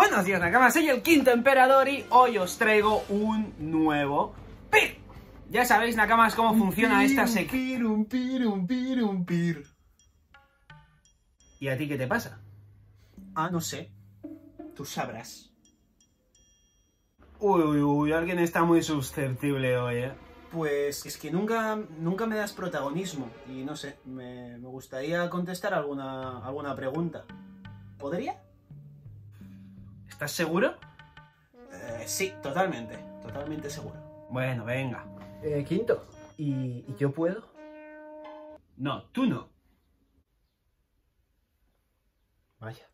Buenos días, Nakamas, soy el quinto emperador y hoy os traigo un nuevo PIR. Ya sabéis, Nakamas, cómo funciona esta sección. Un pir, un pir, un pir. ¿Y a ti qué te pasa? Ah, no sé. Tú sabrás. Uy, uy, uy, alguien está muy susceptible hoy, ¿eh? Pues es que nunca, nunca me das protagonismo y no sé, me, me gustaría contestar alguna, alguna pregunta. ¿Podría? ¿Estás seguro? Eh, sí, totalmente, totalmente seguro. Bueno, venga. Eh, quinto, ¿y, ¿y yo puedo? No, tú no. Vaya.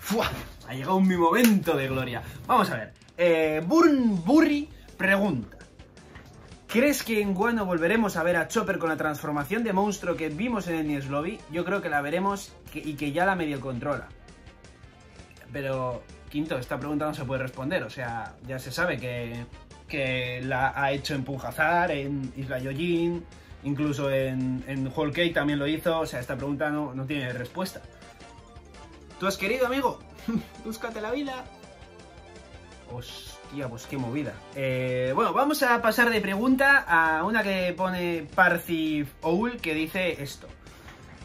¡Fua! Ha llegado mi momento de gloria. Vamos a ver. Eh, Burn Burry pregunta. ¿Crees que en Guano volveremos a ver a Chopper con la transformación de monstruo que vimos en el Lobby? Yo creo que la veremos y que ya la medio controla. Pero, Quinto, esta pregunta no se puede responder. O sea, ya se sabe que, que la ha hecho en Punjazar, en Isla Yojin, incluso en, en Whole Cake también lo hizo. O sea, esta pregunta no, no tiene respuesta. ¿Tú has querido, amigo? Búscate la vida. Hostia, pues qué movida. Eh, bueno, vamos a pasar de pregunta a una que pone Parcif Owl que dice esto.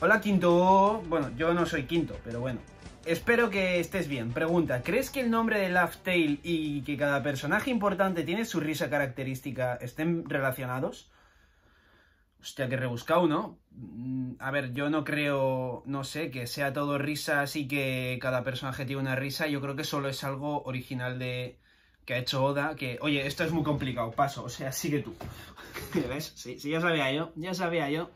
Hola Quinto. Bueno, yo no soy Quinto, pero bueno. Espero que estés bien. Pregunta, ¿crees que el nombre de Laugh Tale y que cada personaje importante tiene su risa característica estén relacionados? Hostia, que rebuscado, ¿no? Mm, A ver, yo no creo, no sé, que sea todo risas y que cada personaje tiene una risa. Yo creo que solo es algo original de que ha hecho Oda. Que, oye, esto es muy complicado, paso. O sea, sigue tú. ¿Ves? Sí, sí, ya sabía yo, ya sabía yo.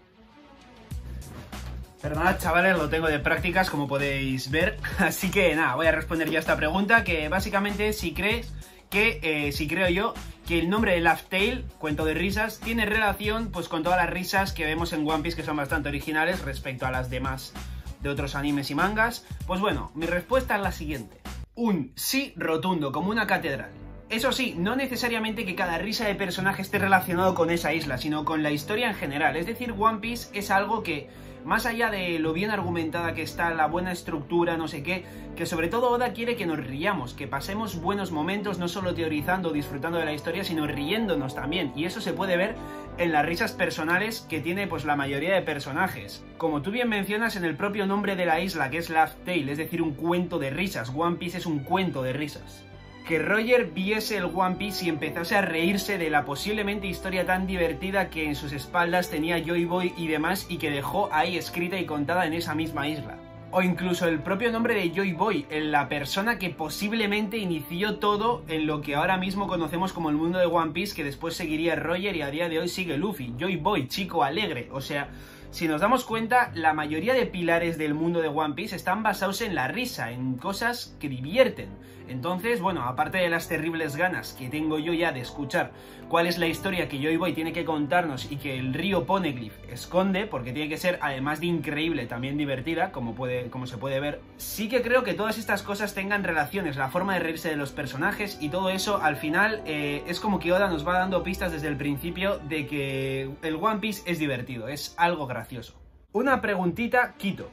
Perdonad, chavales, lo tengo de prácticas, como podéis ver. Así que nada, voy a responder ya esta pregunta, que básicamente si crees que, eh, si creo yo, que el nombre de Laugh Tale, cuento de risas, tiene relación pues con todas las risas que vemos en One Piece que son bastante originales respecto a las demás de otros animes y mangas. Pues bueno, mi respuesta es la siguiente. Un sí rotundo, como una catedral. Eso sí, no necesariamente que cada risa de personaje esté relacionado con esa isla, sino con la historia en general. Es decir, One Piece es algo que, más allá de lo bien argumentada que está, la buena estructura, no sé qué, que sobre todo Oda quiere que nos riamos, que pasemos buenos momentos, no solo teorizando o disfrutando de la historia, sino riéndonos también. Y eso se puede ver en las risas personales que tiene pues la mayoría de personajes. Como tú bien mencionas en el propio nombre de la isla, que es Laugh Tale, es decir, un cuento de risas. One Piece es un cuento de risas que Roger viese el One Piece y empezase a reírse de la posiblemente historia tan divertida que en sus espaldas tenía Joy Boy y demás y que dejó ahí escrita y contada en esa misma isla. O incluso el propio nombre de Joy Boy, la persona que posiblemente inició todo en lo que ahora mismo conocemos como el mundo de One Piece, que después seguiría Roger y a día de hoy sigue Luffy. Joy Boy, chico alegre. O sea, si nos damos cuenta, la mayoría de pilares del mundo de One Piece están basados en la risa, en cosas que divierten. Entonces, bueno, aparte de las terribles ganas que tengo yo ya de escuchar cuál es la historia que Joy Boy tiene que contarnos y que el río Poneglyph esconde, porque tiene que ser, además de increíble, también divertida, como, puede, como se puede ver, sí que creo que todas estas cosas tengan relaciones, la forma de reírse de los personajes y todo eso, al final, eh, es como que Oda nos va dando pistas desde el principio de que el One Piece es divertido, es algo gracioso. Una preguntita, quito.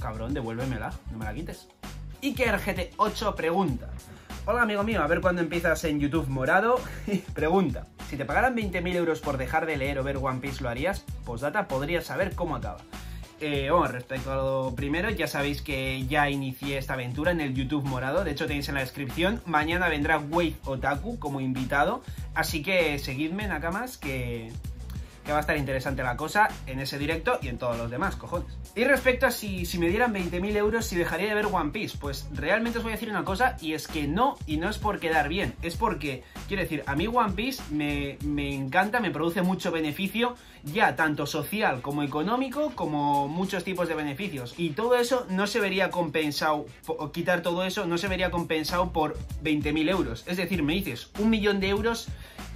Cabrón, devuélvemela, no me la quites. Iker GT8 pregunta. Hola amigo mío, a ver cuándo empiezas en YouTube morado. pregunta. Si te pagaran 20.000 euros por dejar de leer o ver One Piece, ¿lo harías? Postdata, podrías saber cómo acaba. Eh, bueno, respecto a lo primero, ya sabéis que ya inicié esta aventura en el YouTube morado. De hecho, tenéis en la descripción. Mañana vendrá Wave Otaku como invitado. Así que seguidme, Nakamas, que, que va a estar interesante la cosa en ese directo y en todos los demás, cojones. Y respecto a si, si me dieran 20.000 euros, si dejaría de ver One Piece, pues realmente os voy a decir una cosa, y es que no, y no es por quedar bien, es porque, quiero decir, a mí One Piece me, me encanta, me produce mucho beneficio, ya tanto social como económico, como muchos tipos de beneficios. Y todo eso no se vería compensado, quitar todo eso, no se vería compensado por 20.000 euros. Es decir, me dices un millón de euros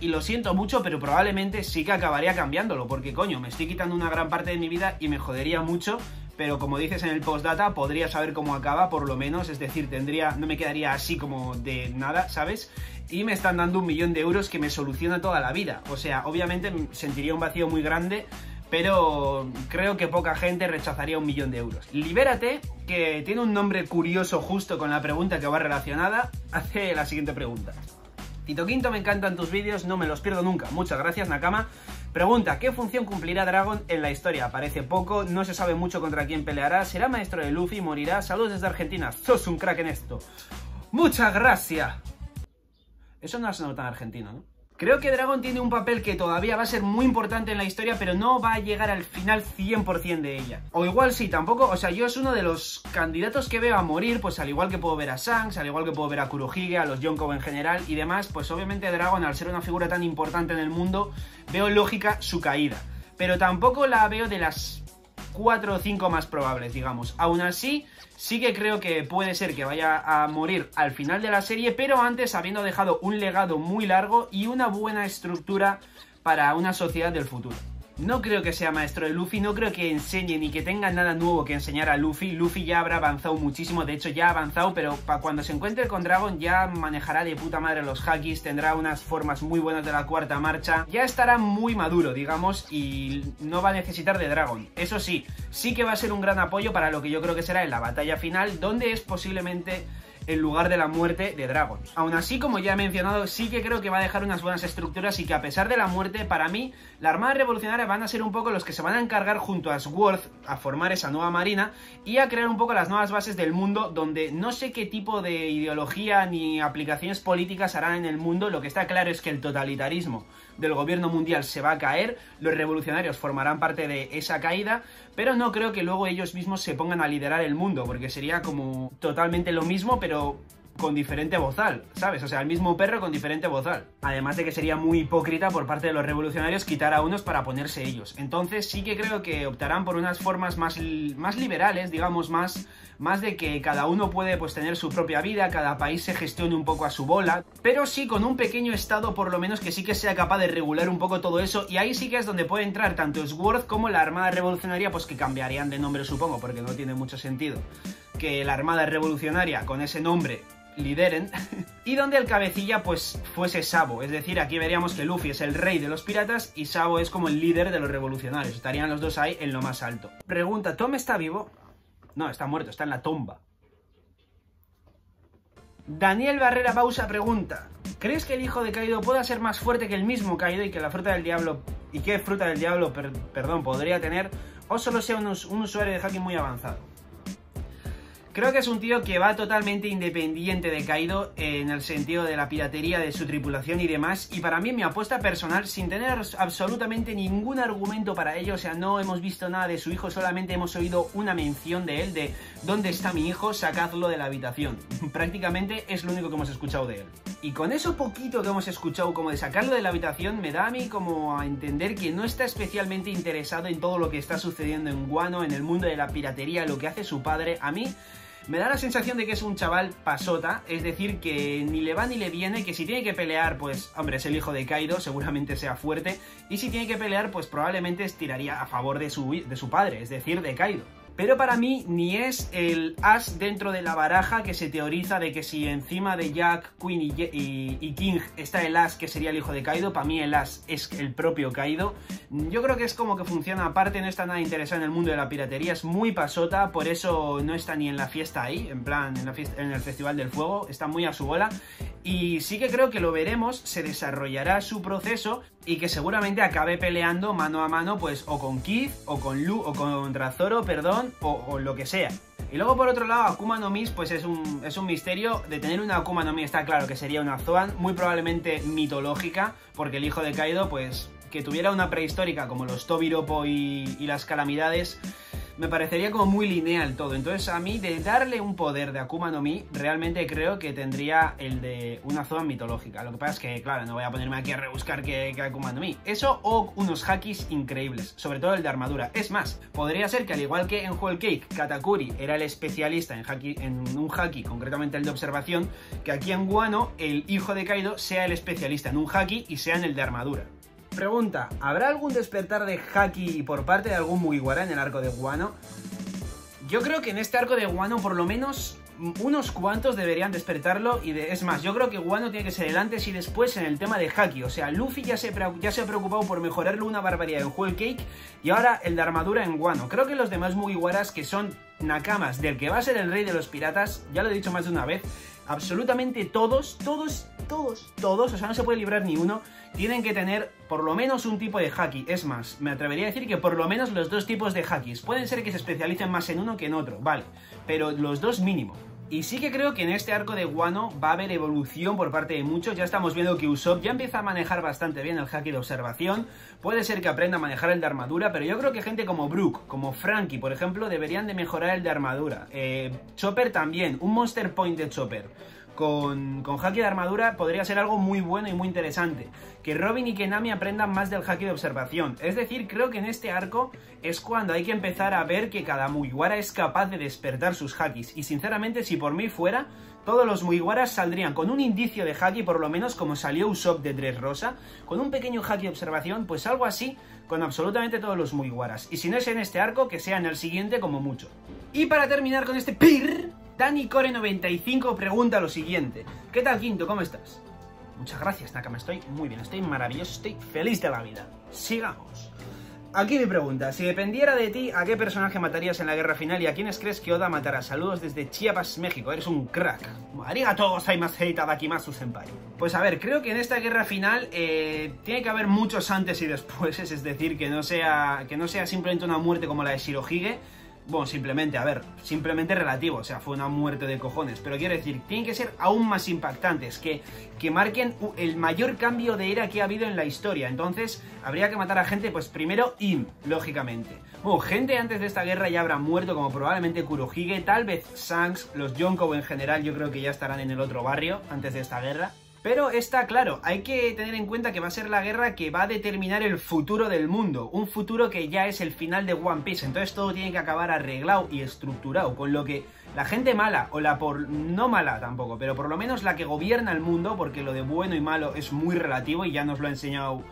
y lo siento mucho, pero probablemente sí que acabaría cambiándolo, porque coño, me estoy quitando una gran parte de mi vida y me jodería mucho, pero como dices en el postdata, podría saber cómo acaba, por lo menos, es decir, tendría, no me quedaría así como de nada, ¿sabes? Y me están dando un millón de euros que me soluciona toda la vida. O sea, obviamente sentiría un vacío muy grande, pero creo que poca gente rechazaría un millón de euros. Libérate, que tiene un nombre curioso justo con la pregunta que va relacionada, hace la siguiente pregunta. Tito Quinto, me encantan tus vídeos, no me los pierdo nunca. Muchas gracias, Nakama. Pregunta, ¿qué función cumplirá Dragon en la historia? Parece poco, no se sabe mucho contra quién peleará, será maestro de Luffy, morirá. Saludos desde Argentina, sos un crack en esto. Muchas gracias. Eso no ha sonado tan argentino, ¿no? Creo que Dragon tiene un papel que todavía va a ser muy importante en la historia, pero no va a llegar al final 100% de ella. O igual sí, tampoco, o sea, yo es uno de los candidatos que veo a morir, pues al igual que puedo ver a Shanks, al igual que puedo ver a Kurohige, a los Yonkou en general y demás, pues obviamente Dragon, al ser una figura tan importante en el mundo, veo lógica su caída. Pero tampoco la veo de las 4 o 5 más probables, digamos. Aún así, sí que creo que puede ser que vaya a morir al final de la serie, pero antes habiendo dejado un legado muy largo y una buena estructura para una sociedad del futuro. No creo que sea maestro de Luffy, no creo que enseñe ni que tenga nada nuevo que enseñar a Luffy. Luffy ya habrá avanzado muchísimo, de hecho ya ha avanzado, pero para cuando se encuentre con Dragon ya manejará de puta madre los hakis, tendrá unas formas muy buenas de la cuarta marcha, ya estará muy maduro, digamos, y no va a necesitar de Dragon. Eso sí, sí que va a ser un gran apoyo para lo que yo creo que será en la batalla final, donde es posiblemente en lugar de la muerte de Dragon. Aún así, como ya he mencionado, sí que creo que va a dejar unas buenas estructuras y que a pesar de la muerte, para mí, la Armada Revolucionaria van a ser un poco los que se van a encargar junto a Sworth a formar esa nueva marina y a crear un poco las nuevas bases del mundo donde no sé qué tipo de ideología ni aplicaciones políticas harán en el mundo, lo que está claro es que el totalitarismo del gobierno mundial se va a caer, los revolucionarios formarán parte de esa caída, pero no creo que luego ellos mismos se pongan a liderar el mundo, porque sería como totalmente lo mismo, pero con diferente bozal, ¿sabes? O sea, el mismo perro con diferente bozal. Además de que sería muy hipócrita por parte de los revolucionarios quitar a unos para ponerse ellos. Entonces sí que creo que optarán por unas formas más, más liberales, digamos, más, más de que cada uno puede pues tener su propia vida, cada país se gestione un poco a su bola, pero sí con un pequeño estado por lo menos que sí que sea capaz de regular un poco todo eso y ahí sí que es donde puede entrar tanto Sworth como la Armada Revolucionaria pues que cambiarían de nombre supongo porque no tiene mucho sentido que la Armada Revolucionaria con ese nombre lideren y donde el cabecilla pues fuese Sabo, es decir, aquí veríamos que Luffy es el rey de los piratas y Sabo es como el líder de los revolucionarios, estarían los dos ahí en lo más alto. Pregunta, ¿Tom está vivo? No, está muerto, está en la tumba. Daniel Barrera Bausa pregunta, ¿crees que el hijo de Kaido pueda ser más fuerte que el mismo Kaido y que la fruta del diablo y qué fruta del diablo, perdón, podría tener o solo sea un, un usuario de hacking muy avanzado? Creo que es un tío que va totalmente independiente de Kaido en el sentido de la piratería de su tripulación y demás. Y para mí mi apuesta personal, sin tener absolutamente ningún argumento para ello, o sea, no hemos visto nada de su hijo, solamente hemos oído una mención de él, de ¿dónde está mi hijo? Sacadlo de la habitación. Prácticamente es lo único que hemos escuchado de él. Y con eso poquito que hemos escuchado como de sacarlo de la habitación, me da a mí como a entender que no está especialmente interesado en todo lo que está sucediendo en Guano, en el mundo de la piratería, lo que hace su padre. A mí me da la sensación de que es un chaval pasota, es decir, que ni le va ni le viene, que si tiene que pelear, pues, hombre, es el hijo de Kaido, seguramente sea fuerte, y si tiene que pelear, pues probablemente estiraría a favor de su, de su padre, es decir, de Kaido. Pero para mí ni es el as dentro de la baraja que se teoriza de que si encima de Jack, Queen y, King está el as que sería el hijo de Kaido, para mí el as es el propio Kaido. Yo creo que es como que funciona aparte, no está nada interesado en el mundo de la piratería, es muy pasota, por eso no está ni en la fiesta ahí, en plan en, la en el Festival del Fuego, está muy a su bola. Y sí que creo que lo veremos, se desarrollará su proceso y que seguramente acabe peleando mano a mano pues o con Keith o con Lu o contra Zoro, perdón, o, lo que sea. Y luego por otro lado, Akuma no Mi pues es un, es un misterio. De tener una Akuma no Mi está claro que sería una Zoan, muy probablemente mitológica, porque el hijo de Kaido pues que tuviera una prehistórica como los Tobiropo y, y las calamidades me parecería como muy lineal todo. Entonces a mí de darle un poder de Akuma no Mi, realmente creo que tendría el de una zona mitológica. Lo que pasa es que, claro, no voy a ponerme aquí a rebuscar que, Akuma no Mi. Eso o unos hakis increíbles, sobre todo el de armadura. Es más, podría ser que al igual que en Whole Cake, Katakuri era el especialista en, haki, en un haki, concretamente el de observación, que aquí en Guano el hijo de Kaido sea el especialista en un haki y sea en el de armadura. Pregunta, ¿habrá algún despertar de Haki por parte de algún Mugiwara en el arco de Guano? Yo creo que en este arco de Guano por lo menos unos cuantos deberían despertarlo y es más, yo creo que Guano tiene que ser el antes y después en el tema de Haki, o sea, Luffy ya se, ya se ha preocupado por mejorarlo una barbaridad en Whole Cake y ahora el de armadura en Guano. Creo que los demás Mugiwaras que son Nakamas del que va a ser el rey de los piratas, ya lo he dicho más de una vez, absolutamente todos, todos, todos, todos, o sea, no se puede librar ni uno, tienen que tener por lo menos un tipo de haki. Es más, me atrevería a decir que por lo menos los dos tipos de hakis. Pueden ser que se especialicen más en uno que en otro, vale, pero los dos mínimo. Y sí que creo que en este arco de Guano va a haber evolución por parte de muchos. Ya estamos viendo que Usopp ya empieza a manejar bastante bien el haki de observación. Puede ser que aprenda a manejar el de armadura, pero yo creo que gente como Brook, como Frankie, por ejemplo, deberían de mejorar el de armadura. Eh, Chopper también, un Monster Point de Chopper con, con haki de armadura podría ser algo muy bueno y muy interesante. Que Robin y que Nami aprendan más del haki de observación. Es decir, creo que en este arco es cuando hay que empezar a ver que cada Mugiwara es capaz de despertar sus hakis. Y sinceramente, si por mí fuera, todos los Mugiwaras saldrían con un indicio de haki, por lo menos como salió Usopp de Dressrosa, con un pequeño haki de observación, pues algo así con absolutamente todos los Mugiwaras. Y si no es en este arco, que sea en el siguiente como mucho. Y para terminar con este PIR, DaniCore95 pregunta lo siguiente. ¿Qué tal, Quinto? ¿Cómo estás? Muchas gracias, Nakama. Estoy muy bien, estoy maravilloso, estoy feliz de la vida. Sigamos. Aquí mi pregunta, si dependiera de ti, ¿a qué personaje matarías en la guerra final y a quiénes crees que Oda matará? Saludos desde Chiapas, México, eres un crack. Arigato, su senpai. Pues a ver, creo que en esta guerra final eh, tiene que haber muchos antes y después, es decir, que no sea, que no sea simplemente una muerte como la de Shirohige, bueno, simplemente, a ver, simplemente relativo, o sea, fue una muerte de cojones, pero quiero decir, tienen que ser aún más impactantes, que, que marquen el mayor cambio de era que ha habido en la historia. Entonces, habría que matar a gente, pues primero Im, lógicamente. Bueno, gente antes de esta guerra ya habrá muerto, como probablemente Kurohige, tal vez Shanks, los Yonko en general, yo creo que ya estarán en el otro barrio antes de esta guerra. Pero está claro, hay que tener en cuenta que va a ser la guerra que va a determinar el futuro del mundo, un futuro que ya es el final de One Piece, entonces todo tiene que acabar arreglado y estructurado, con lo que la gente mala, o la por no mala tampoco, pero por lo menos la que gobierna el mundo, porque lo de bueno y malo es muy relativo y ya nos lo ha enseñado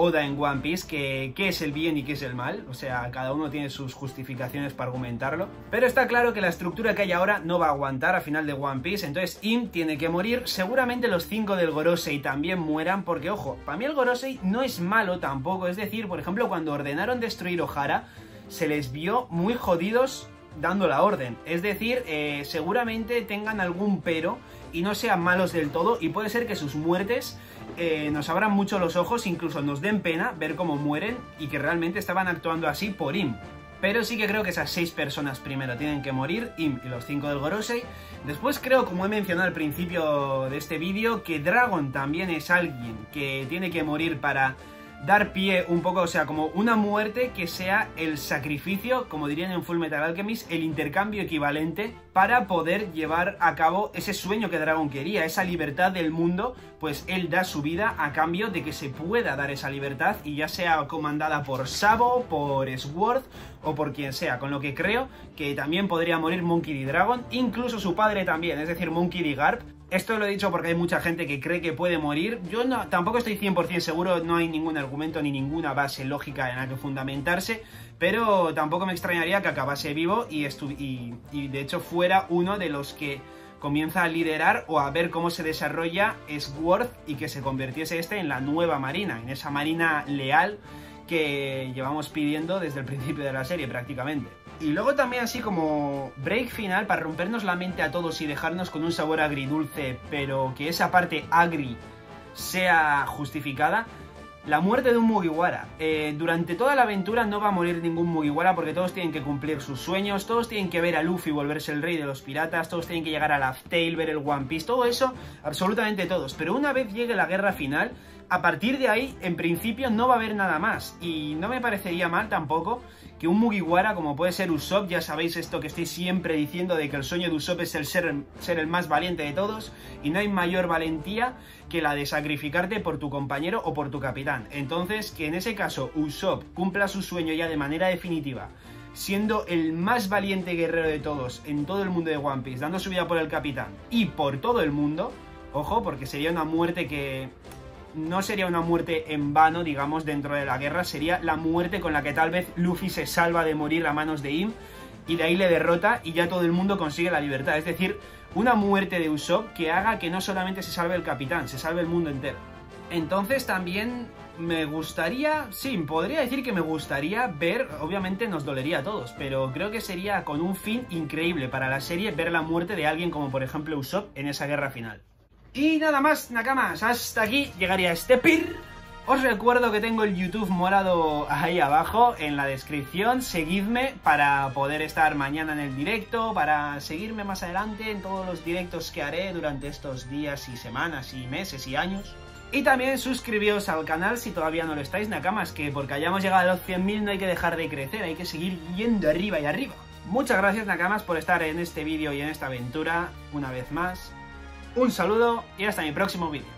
Oda en One Piece, que qué es el bien y qué es el mal, o sea, cada uno tiene sus justificaciones para argumentarlo, pero está claro que la estructura que hay ahora no va a aguantar a final de One Piece, entonces Im tiene que morir, seguramente los cinco del Gorosei también mueran, porque ojo, para mí el Gorosei no es malo tampoco, es decir, por ejemplo, cuando ordenaron destruir Ohara, se les vio muy jodidos dando la orden, es decir, eh, seguramente tengan algún pero y no sean malos del todo, y puede ser que sus muertes eh, nos abran mucho los ojos, incluso nos den pena ver cómo mueren y que realmente estaban actuando así por Im. Pero sí que creo que esas seis personas primero tienen que morir, Im y los cinco del Gorosei. Después creo, como he mencionado al principio de este vídeo, que Dragon también es alguien que tiene que morir para dar pie un poco, o sea, como una muerte que sea el sacrificio, como dirían en Full Metal Alchemist, el intercambio equivalente para poder llevar a cabo ese sueño que Dragon quería, esa libertad del mundo, pues él da su vida a cambio de que se pueda dar esa libertad y ya sea comandada por Sabo, por Sword o por quien sea, con lo que creo que también podría morir Monkey D. Dragon, incluso su padre también, es decir, Monkey D. Garp, esto lo he dicho porque hay mucha gente que cree que puede morir. Yo no, tampoco estoy 100% seguro, no hay ningún argumento ni ninguna base lógica en la que fundamentarse, pero tampoco me extrañaría que acabase vivo y, y, de hecho fuera uno de los que comienza a liderar o a ver cómo se desarrolla Sword y que se convirtiese este en la nueva marina, en esa marina leal que llevamos pidiendo desde el principio de la serie prácticamente. Y luego también así como break final para rompernos la mente a todos y dejarnos con un sabor agridulce, pero que esa parte agri sea justificada. La muerte de un Mugiwara. Eh, durante toda la aventura no va a morir ningún Mugiwara porque todos tienen que cumplir sus sueños, todos tienen que ver a Luffy volverse el rey de los piratas, todos tienen que llegar a la Tail, ver el One Piece, todo eso, absolutamente todos. Pero una vez llegue la guerra final, a partir de ahí, en principio, no va a haber nada más. Y no me parecería mal tampoco que un Mugiwara, como puede ser Usopp, ya sabéis esto que estoy siempre diciendo de que el sueño de Usopp es el ser, el más valiente de todos, y no hay mayor valentía que la de sacrificarte por tu compañero o por tu capitán. Entonces, que en ese caso Usopp cumpla su sueño ya de manera definitiva, siendo el más valiente guerrero de todos en todo el mundo de One Piece, dando su vida por el capitán y por todo el mundo, ojo, porque sería una muerte que no sería una muerte en vano, digamos, dentro de la guerra, sería la muerte con la que tal vez Luffy se salva de morir a manos de Im y de ahí le derrota y ya todo el mundo consigue la libertad. Es decir, una muerte de Usopp que haga que no solamente se salve el capitán, se salve el mundo entero. Entonces también me gustaría, sí, podría decir que me gustaría ver, obviamente nos dolería a todos, pero creo que sería con un fin increíble para la serie ver la muerte de alguien como por ejemplo Usopp en esa guerra final. Y nada más, Nakamas, hasta aquí llegaría este pir. Os recuerdo que tengo el YouTube morado ahí abajo en la descripción. Seguidme para poder estar mañana en el directo, para seguirme más adelante en todos los directos que haré durante estos días y semanas y meses y años. Y también suscribíos al canal si todavía no lo estáis, Nakamas, que porque hayamos llegado a los 100.000 no hay que dejar de crecer, hay que seguir yendo arriba y arriba. Muchas gracias, Nakamas, por estar en este vídeo y en esta aventura una vez más. Un saludo y hasta mi próximo vídeo.